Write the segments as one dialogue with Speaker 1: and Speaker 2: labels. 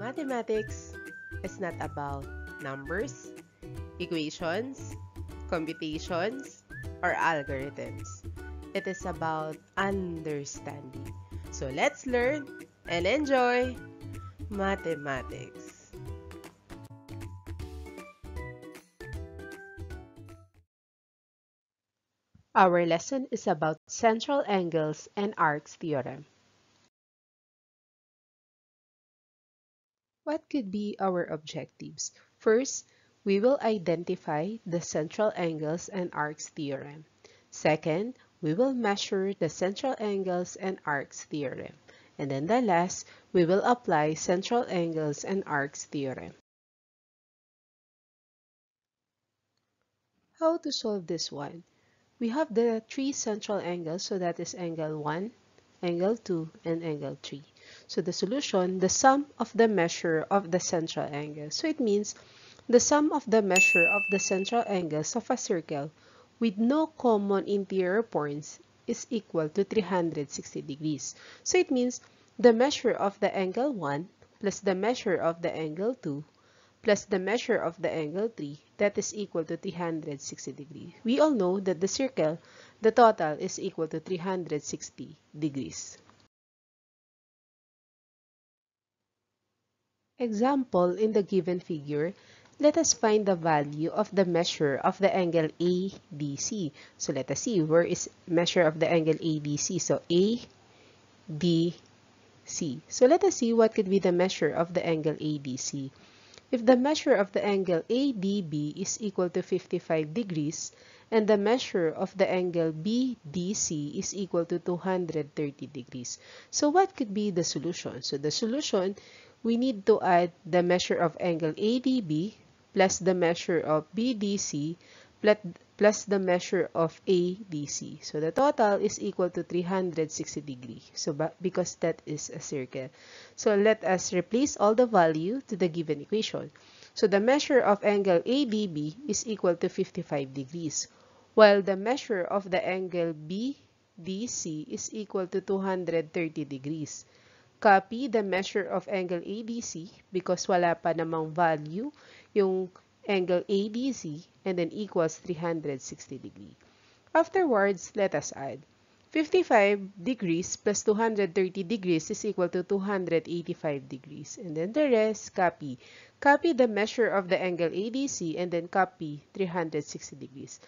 Speaker 1: Mathematics is not about numbers, equations, computations, or algorithms. It is about understanding. So let's learn and enjoy mathematics. Our lesson is about central angles and arcs theorem. What could be our objectives? First, we will identify the central angles and arcs theorem. Second, we will measure the central angles and arcs theorem. And then the last, we will apply central angles and arcs theorem. How to solve this one? We have the three central angles, so that is angle 1, angle 2, and angle 3. So the solution, the sum of the measure of the central angle. So it means the sum of the measure of the central angles of a circle with no common interior points is equal to 360 degrees. So it means the measure of the angle 1 plus the measure of the angle 2 plus the measure of the angle 3 that is equal to 360 degrees. We all know that the circle, the total is equal to 360 degrees. Example, in the given figure, let us find the value of the measure of the angle ADC. So let us see where is measure of the angle ADC. So ADC. So let us see what could be the measure of the angle ADC. If the measure of the angle ADB is equal to 55 degrees and the measure of the angle BDC is equal to 230 degrees. So what could be the solution? So the solution we need to add the measure of angle ADB plus the measure of BDC plus the measure of ADC. So the total is equal to 360 degree. So because that is a circle. So let us replace all the value to the given equation. So the measure of angle ADB is equal to 55 degrees, while the measure of the angle BDC is equal to 230 degrees. Copy the measure of angle ADC because wala pa namang value yung angle ADC and then equals 360 degree. Afterwards, let us add. 55 degrees plus 230 degrees is equal to 285 degrees. And then the rest, copy. Copy the measure of the angle ADC and then copy 360 degrees.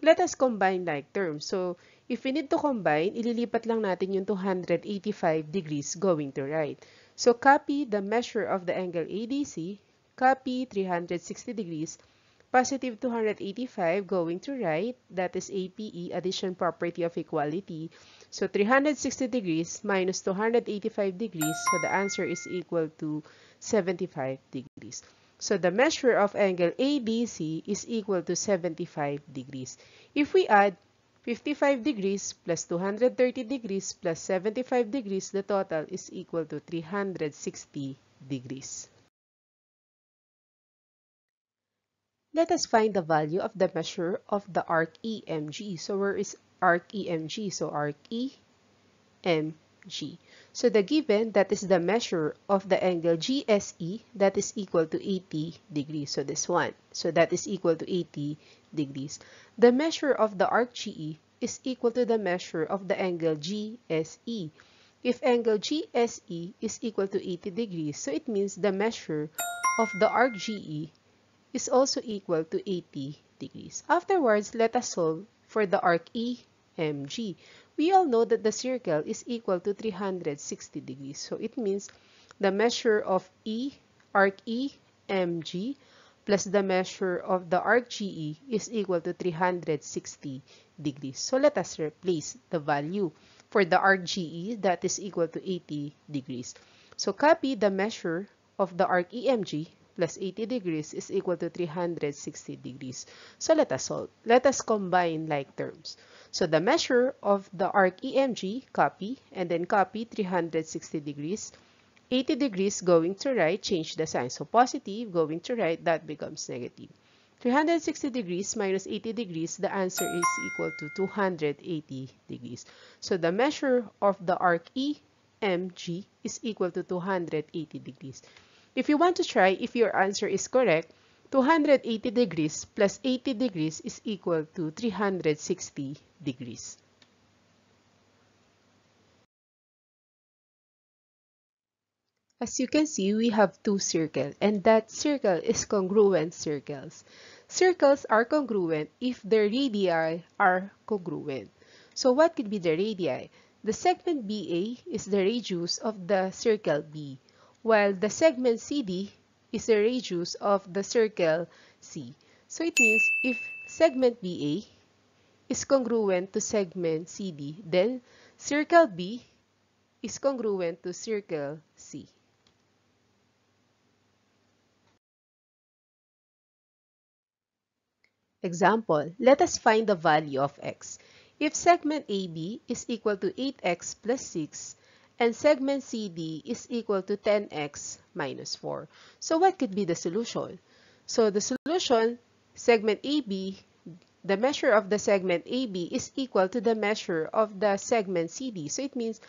Speaker 1: Let us combine like terms. So, if we need to combine, ililipat lang natin yung 285 degrees going to right. So, copy the measure of the angle ADC, copy 360 degrees, positive 285 going to right, that is APE, addition property of equality. So, 360 degrees minus 285 degrees, so the answer is equal to 75 degrees. So the measure of angle ADC is equal to 75 degrees. If we add 55 degrees plus 230 degrees plus 75 degrees, the total is equal to 360 degrees. Let us find the value of the measure of the arc EMG. So where is arc EMG? So arc EMG. So the given, that is the measure of the angle GSE, that is equal to 80 degrees. So this one. So that is equal to 80 degrees. The measure of the arc GE is equal to the measure of the angle GSE. If angle GSE is equal to 80 degrees, so it means the measure of the arc GE is also equal to 80 degrees. Afterwards, let us solve for the arc EMG. We all know that the circle is equal to 360 degrees. So it means the measure of E, arc E, MG, plus the measure of the arc GE is equal to 360 degrees. So let us replace the value for the arc GE that is equal to 80 degrees. So copy the measure of the arc EMG plus 80 degrees is equal to 360 degrees. So let us solve. Let us combine like terms. So the measure of the arc EMG, copy, and then copy 360 degrees. 80 degrees going to right, change the sign. So positive going to right, that becomes negative. 360 degrees minus 80 degrees, the answer is equal to 280 degrees. So the measure of the arc EMG is equal to 280 degrees. If you want to try if your answer is correct, 280 degrees plus 80 degrees is equal to 360 degrees. As you can see, we have two circles, and that circle is congruent circles. Circles are congruent if their radii are congruent. So what could be the radii? The segment BA is the radius of the circle B, while the segment CD is the radius of the circle C. So it means if segment BA is congruent to segment CD, then circle B is congruent to circle C. Example, let us find the value of x. If segment AB is equal to 8x plus 6 and segment CD is equal to 10x minus 4. So what could be the solution? So the solution, segment AB, the measure of the segment AB is equal to the measure of the segment CD. So it means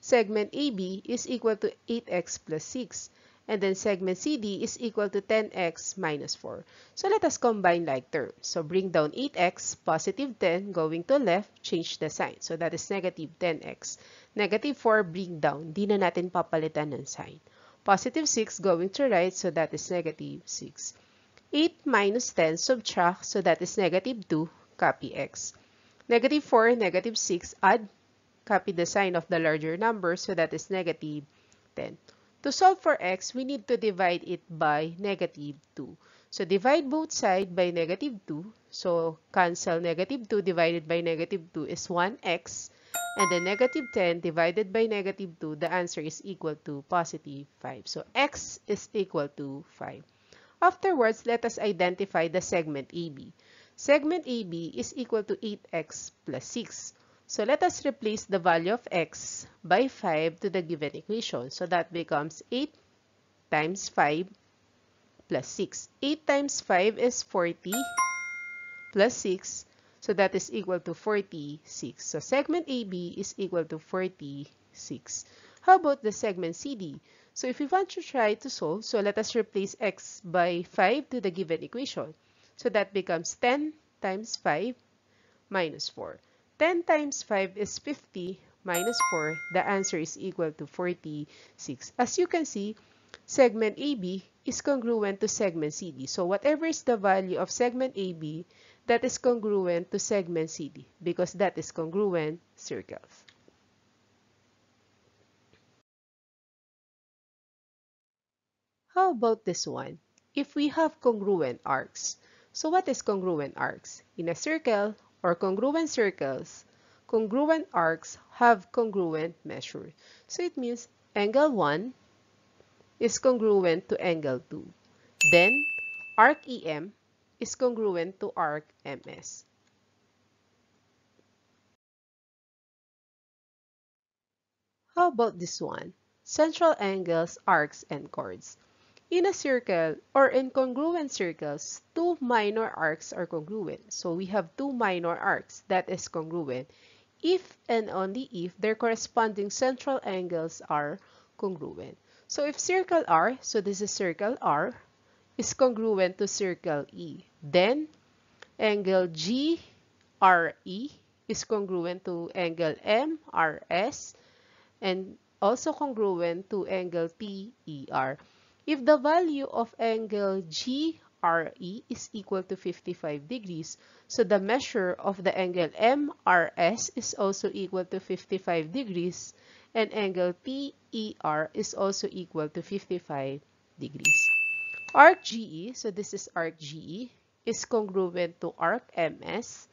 Speaker 1: segment AB is equal to 8x plus 6 and then segment CD is equal to 10x minus 4. So let us combine like terms. So bring down 8x, positive 10, going to left, change the sign. So that is negative 10x. Negative 4, bring down. Di na natin papalitan ng sign. Positive 6, going to right, so that is negative 6. 8 minus 10, subtract, so that is negative 2, copy x. Negative 4, negative 6, add, copy the sign of the larger number, so that is negative 10. To solve for x, we need to divide it by negative 2. So divide both sides by negative 2. So cancel negative 2 divided by negative 2 is 1x. And then negative 10 divided by negative 2, the answer is equal to positive 5. So x is equal to 5. Afterwards, let us identify the segment AB. Segment AB is equal to 8x plus 6. So let us replace the value of x by 5 to the given equation. So that becomes 8 times 5 plus 6. 8 times 5 is 40 plus 6. So that is equal to 46. So segment AB is equal to 46. How about the segment CD? So if we want to try to solve, so let us replace x by 5 to the given equation. So that becomes 10 times 5 minus 4. 10 times 5 is 50 minus 4. The answer is equal to 46. As you can see, segment AB is congruent to segment CD. So whatever is the value of segment AB, that is congruent to segment CD because that is congruent circles. How about this one? If we have congruent arcs. So what is congruent arcs? In a circle, or congruent circles, congruent arcs have congruent measure. So it means angle 1 is congruent to angle 2. Then, arc EM is congruent to arc MS. How about this one? Central angles, arcs, and chords. In a circle or in congruent circles, two minor arcs are congruent. So we have two minor arcs that is congruent if and only if their corresponding central angles are congruent. So if circle R, so this is circle R, is congruent to circle E, then angle GRE is congruent to angle MRS and also congruent to angle TER. If the value of angle GRE is equal to 55 degrees, so the measure of the angle MRS is also equal to 55 degrees, and angle TER is also equal to 55 degrees. Arc GE, so this is arc GE, is congruent to arc MS,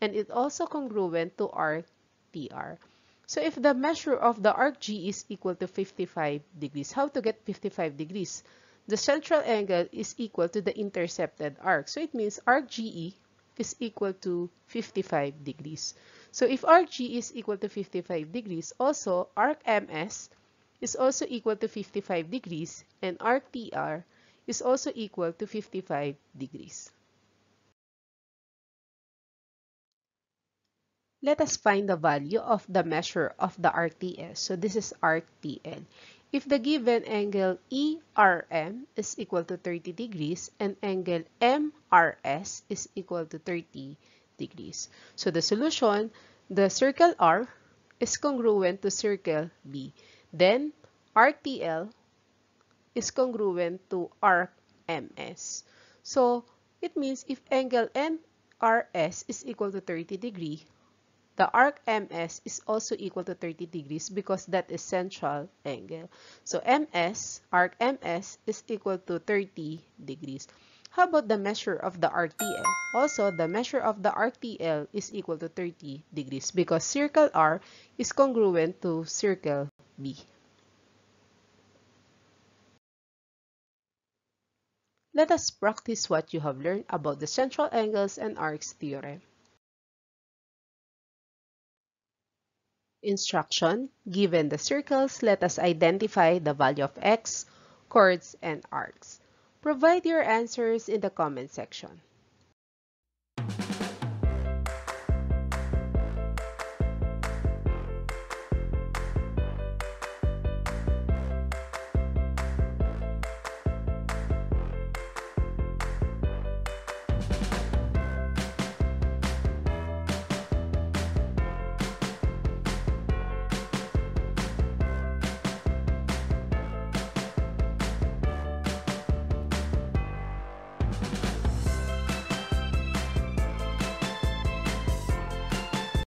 Speaker 1: and it also congruent to arc TR. So if the measure of the arc G is equal to 55 degrees, how to get 55 degrees? The central angle is equal to the intercepted arc. So it means arc GE is equal to 55 degrees. So if arc G is equal to 55 degrees, also arc MS is also equal to 55 degrees and arc TR is also equal to 55 degrees. Let us find the value of the measure of the RTS. So this is RTL. If the given angle ERM is equal to 30 degrees and angle MRS is equal to 30 degrees. So the solution, the circle R is congruent to circle B. Then RTL is congruent to arc MS. So it means if angle NRS is equal to 30 degree, the arc MS is also equal to 30 degrees because that is central angle. So MS, arc MS is equal to 30 degrees. How about the measure of the RTL? Also, the measure of the RTL is equal to 30 degrees because circle R is congruent to circle B. Let us practice what you have learned about the central angles and arcs theorem. Instruction, given the circles, let us identify the value of x, chords, and arcs. Provide your answers in the comment section.